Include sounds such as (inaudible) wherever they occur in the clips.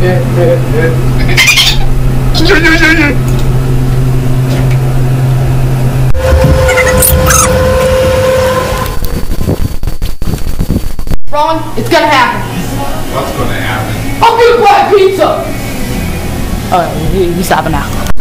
Ron, it's gonna happen. What's gonna happen? I'm gonna buy pizza. Oh, he, he's stopping now.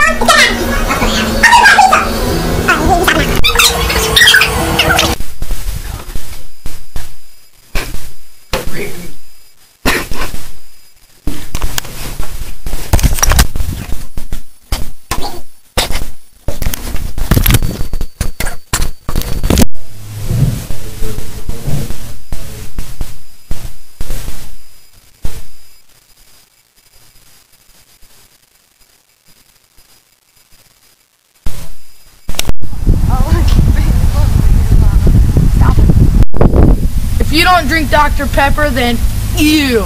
Don't drink Dr. Pepper, then you.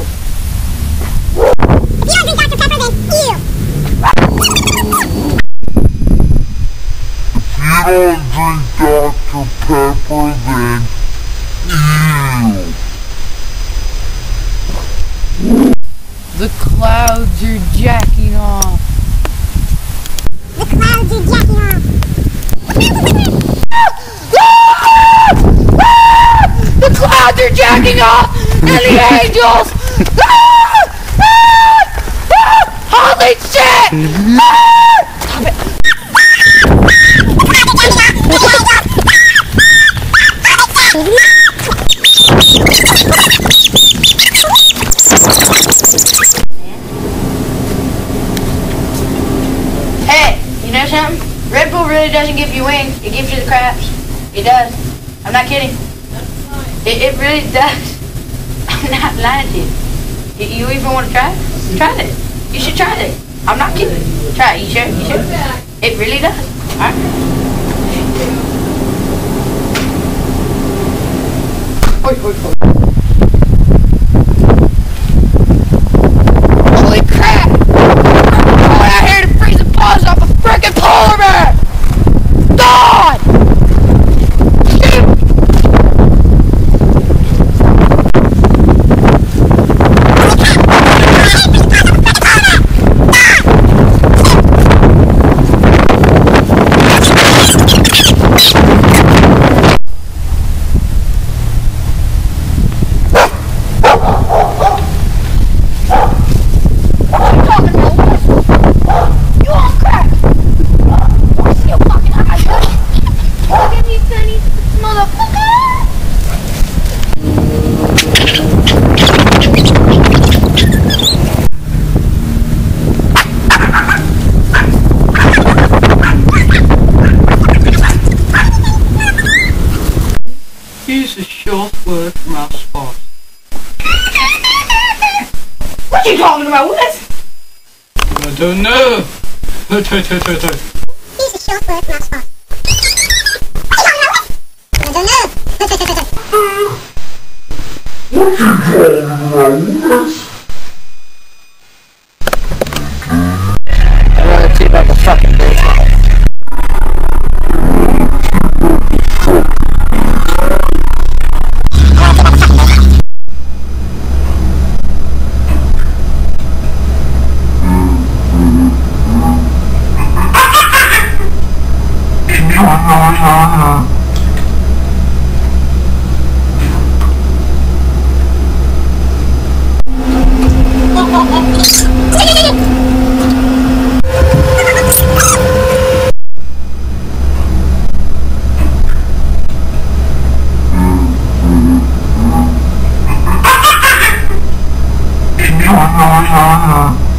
If you don't drink Dr. Pepper, then you. you don't drink Dr. Pepper, then ew. The clouds are jacking off. The clouds are jacking off. (laughs) angels. Ah! Ah! Ah! Holy shit! Stop it. Hey, you know something? Red Bull really doesn't give you wings. It gives you the craps. It does. I'm not kidding. It, it really does. Not lying to you. You, even want to try it? Try it. You should try it. I'm not kidding. Try it. You sure? You sure? It really does. All right. Holy crap! I'm going out here to freeze the paws off a frickin' polar bear! God! Shoot! What are you talking about? You on crack! What's your fucking eyes? Look at me, Sonny, motherfucker! He's a short word from our spot. What you talking about? What? I don't know. Here's a short word from our spot. I don't know. 아. 아, 아, 아, 아. 아.